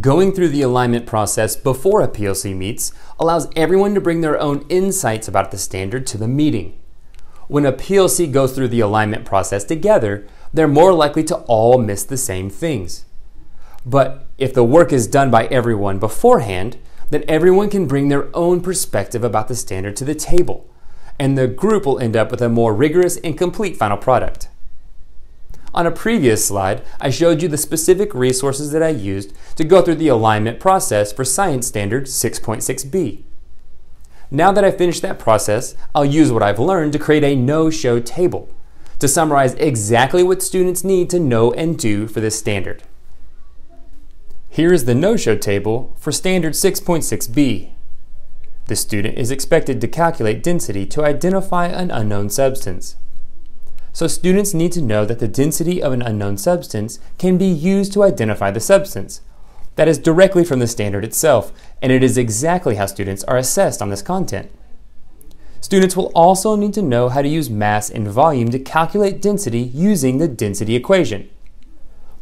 Going through the alignment process before a PLC meets allows everyone to bring their own insights about the standard to the meeting. When a PLC goes through the alignment process together, they're more likely to all miss the same things. But if the work is done by everyone beforehand, then everyone can bring their own perspective about the standard to the table, and the group will end up with a more rigorous and complete final product. On a previous slide, I showed you the specific resources that I used to go through the alignment process for Science Standard 6.6b. Now that I've finished that process, I'll use what I've learned to create a know/show table to summarize exactly what students need to know and do for this standard. Here is the know/show table for Standard 6.6b. The student is expected to calculate density to identify an unknown substance. So students need to know that the density of an unknown substance can be used to identify the substance. That is directly from the standard itself, and it is exactly how students are assessed on this content. Students will also need to know how to use mass and volume to calculate density using the density equation.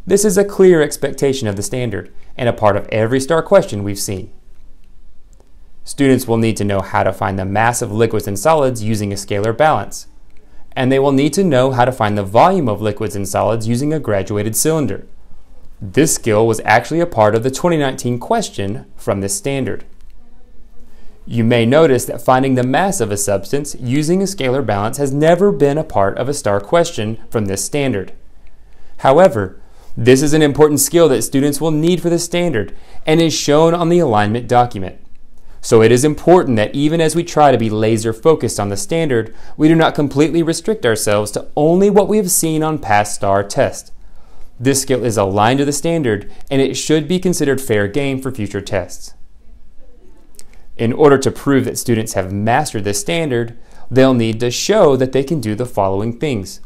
This is a clear expectation of the standard, and a part of every STAAR question we've seen. Students will need to know how to find the mass of liquids and solids using a scalar balance and they will need to know how to find the volume of liquids and solids using a graduated cylinder. This skill was actually a part of the 2019 question from this standard. You may notice that finding the mass of a substance using a scalar balance has never been a part of a STAAR question from this standard. However, this is an important skill that students will need for the standard and is shown on the alignment document. So it is important that even as we try to be laser focused on the standard, we do not completely restrict ourselves to only what we have seen on past STAAR tests. This skill is aligned to the standard and it should be considered fair game for future tests. In order to prove that students have mastered this standard, they'll need to show that they can do the following things.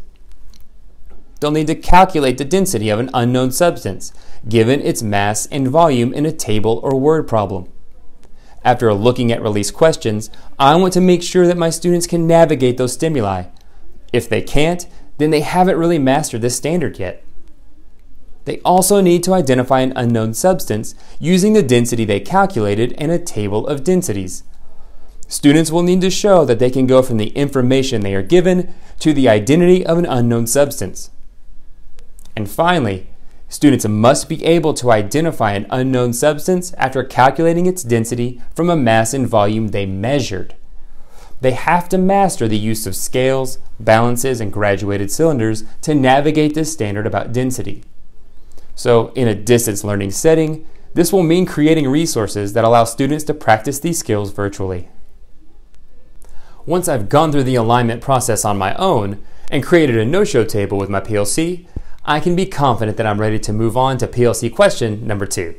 They'll need to calculate the density of an unknown substance, given its mass and volume in a table or word problem. After looking at release questions, I want to make sure that my students can navigate those stimuli. If they can't, then they haven't really mastered this standard yet. They also need to identify an unknown substance using the density they calculated in a table of densities. Students will need to show that they can go from the information they are given to the identity of an unknown substance. And finally, Students must be able to identify an unknown substance after calculating its density from a mass and volume they measured. They have to master the use of scales, balances, and graduated cylinders to navigate this standard about density. So, in a distance learning setting, this will mean creating resources that allow students to practice these skills virtually. Once I've gone through the alignment process on my own and created a know/show table with my PLC, I can be confident that I'm ready to move on to PLC question number two.